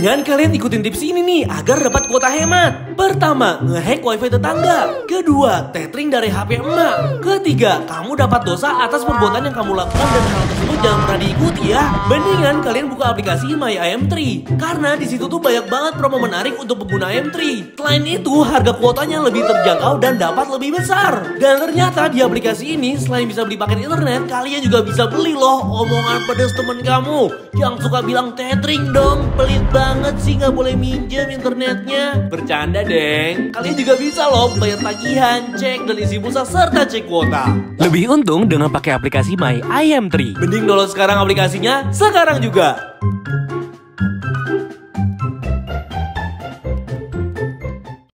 Mendingan kalian ikutin tips ini nih agar dapat kuota hemat. Pertama, ngehack wifi tetangga. Kedua, tethering dari HP emak. Ketiga, kamu dapat dosa atas perbuatan yang kamu lakukan dan hal tersebut jangan pernah diikuti ya. Mendingan kalian buka aplikasi My IM3 karena di situ tuh banyak banget promo menarik untuk pengguna IM3. Selain itu, harga kuotanya lebih terjangkau dan dapat lebih besar. Dan ternyata di aplikasi ini selain bisa beli paket internet, kalian juga bisa beli loh omongan pedes temen kamu yang suka bilang tethering dong, pelit banget sih nggak boleh minjem internetnya. Bercanda deng. Kalian juga bisa loh bayar tagihan, cek dan isi pulsa serta cek kuota. Lebih untung dengan pakai aplikasi My IM3. Mending download sekarang aplikasinya, sekarang juga.